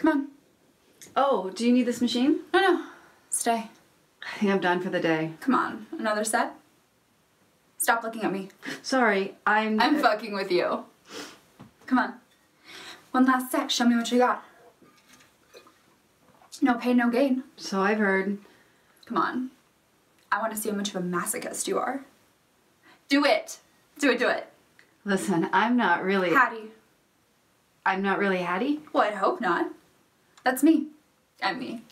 Come on. Oh, do you need this machine? No, no. Stay. I think I'm done for the day. Come on. Another set? Stop looking at me. Sorry, I'm. I'm fucking with you. Come on. One last set. Show me what you got. No pain, no gain. So I've heard. Come on. I want to see how much of a masochist you are. Do it. Do it, do it. Listen, I'm not really. Hattie. I'm not really Hattie. Well, I'd hope not. That's me. I'm me.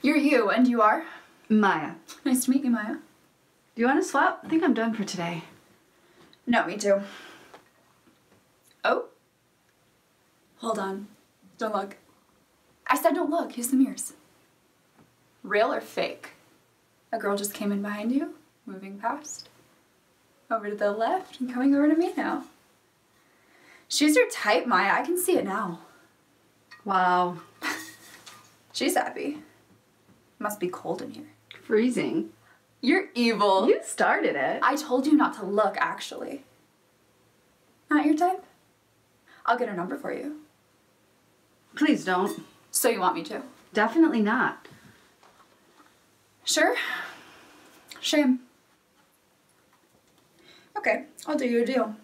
You're you, and you are? Maya. Nice to meet you, Maya. Do you want to swap? I think I'm done for today. No, me too. Oh. Hold on. Don't look. I said don't look. Here's the mirrors. Real or fake? A girl just came in behind you, moving past. Over to the left and coming over to me now. She's your type, Maya. I can see it now. Wow. She's happy. Must be cold in here. Freezing. You're evil. You started it. I told you not to look, actually. Not your type? I'll get her number for you. Please don't. So you want me to? Definitely not. Sure. Shame. Okay, I'll do you a deal.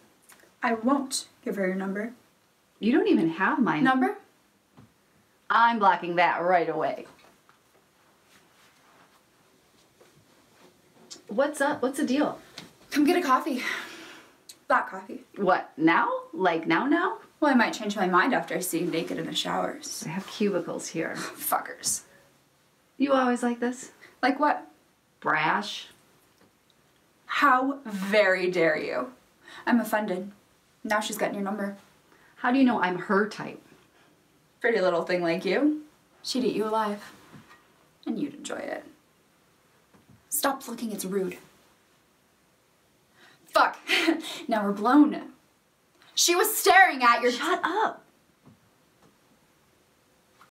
I won't give her your number. You don't even have my Number? I'm blocking that right away. What's up? What's the deal? Come get a coffee. Black coffee. What, now? Like now now? Well, I might change my mind after I see you naked in the showers. I have cubicles here. Fuckers. You always like this? Like what? Brash? How very dare you? I'm offended. Now she's gotten your number. How do you know I'm her type? Pretty little thing like you. She'd eat you alive. And you'd enjoy it. Stop looking, it's rude. Fuck. now we're blown. She was staring at your. Shut up!